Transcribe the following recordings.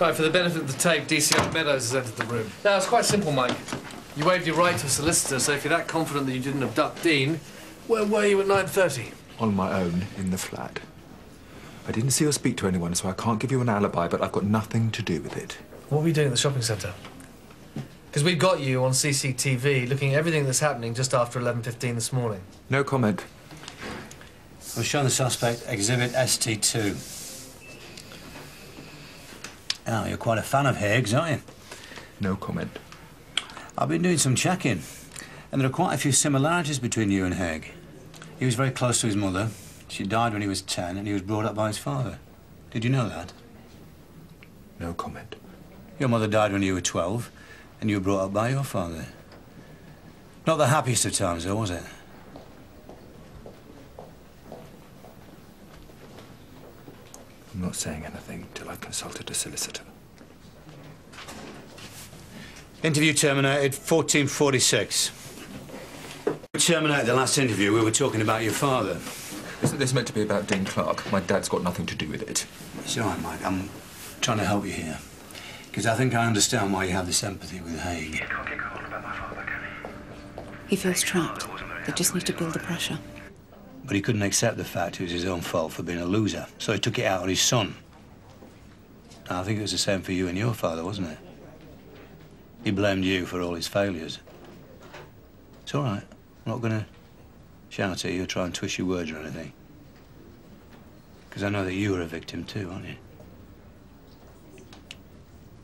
Right, for the benefit of the tape, DCI Meadows has entered the room. Now, it's quite simple, Mike. You waived your right to a solicitor, so if you're that confident that you didn't abduct Dean, where were you at 9.30? On my own, in the flat. I didn't see or speak to anyone, so I can't give you an alibi, but I've got nothing to do with it. What were you doing at the shopping centre? Because we've got you on CCTV looking at everything that's happening just after 11.15 this morning. No comment. We've shown the suspect Exhibit ST2. Now, you're quite a fan of Haig's, aren't you? No comment. I've been doing some checking, and there are quite a few similarities between you and Haig. He was very close to his mother. She died when he was 10, and he was brought up by his father. Did you know that? No comment. Your mother died when you were 12, and you were brought up by your father. Not the happiest of times, though, was it? I'm not saying anything till I've consulted a solicitor. Interview terminated 1446. We terminated the last interview. We were talking about your father. Isn't this meant to be about Dean Clark? My dad's got nothing to do with it. It's all right, Mike. I'm trying to help you here. Because I think I understand why you have this empathy with Haig. He feels trapped. They just need to build the pressure. But he couldn't accept the fact it was his own fault for being a loser, so he took it out on his son. I think it was the same for you and your father, wasn't it? He blamed you for all his failures. It's all right. I'm not going to shout at you or try and twist your words or anything. Because I know that you were a victim too, aren't you?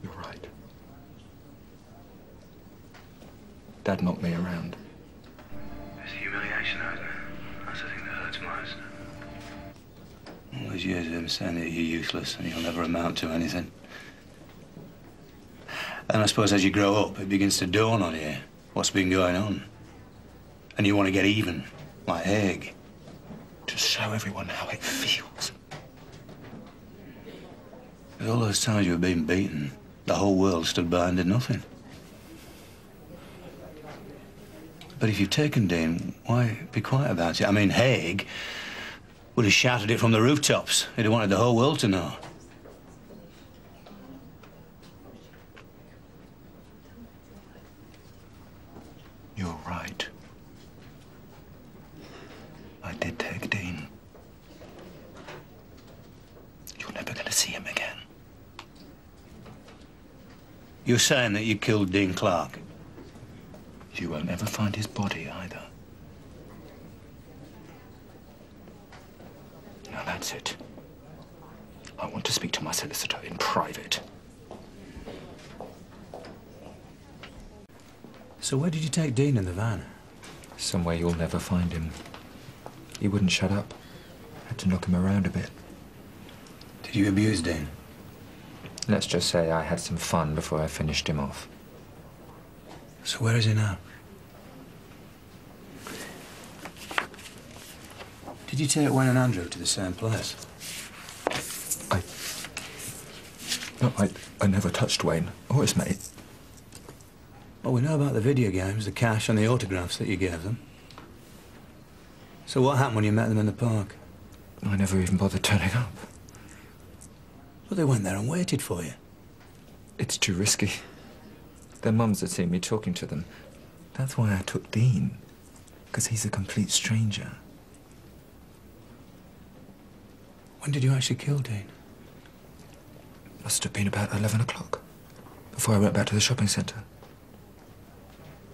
You're right. Dad knocked me around. Those years of him saying that you're useless and you'll never amount to anything. And I suppose as you grow up, it begins to dawn on you what's been going on. And you want to get even, like Haig. To show everyone how it feels. But all those times you were being beaten, the whole world stood by and did nothing. But if you've taken Dean, why be quiet about it? I mean, Haig would have shouted it from the rooftops. He'd have wanted the whole world to know. You're right. I did take Dean. You're never going to see him again. You're saying that you killed Dean Clark? You won't ever find his body either. Now that's it. I want to speak to my solicitor in private. So where did you take Dean in the van? Somewhere you'll never find him. He wouldn't shut up. Had to knock him around a bit. Did you abuse Dean? Let's just say I had some fun before I finished him off. So where is he now? Did you take Wayne and Andrew to the same place? I... No, I, I never touched Wayne or his mate. Well, we know about the video games, the cash, and the autographs that you gave them. So what happened when you met them in the park? I never even bothered turning up. But they went there and waited for you. It's too risky. Their mums had seen me talking to them. That's why I took Dean. Because he's a complete stranger. When did you actually kill Dean? Must have been about 11 o'clock. Before I went back to the shopping centre.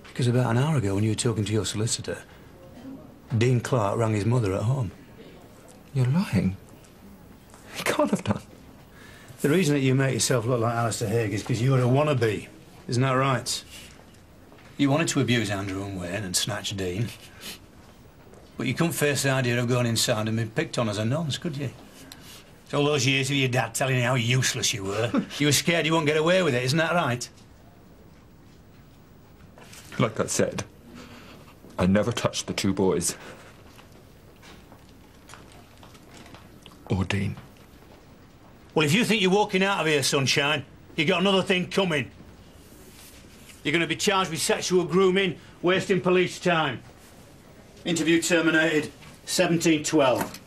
Because about an hour ago, when you were talking to your solicitor, Dean Clark rang his mother at home. You're lying. He can't have done. The reason that you make yourself look like Alistair Haig is because you're a wannabe. Isn't that right? You wanted to abuse Andrew and Wayne and snatch Dean. But you couldn't face the idea of going inside and being picked on as a nonce, could you? So all those years of your dad telling you how useless you were, you were scared you wouldn't get away with it, isn't that right? Like I said, I never touched the two boys. Or Dean. Well, if you think you're walking out of here, sunshine, you got another thing coming. You're going to be charged with sexual grooming, wasting police time. Interview terminated, 1712.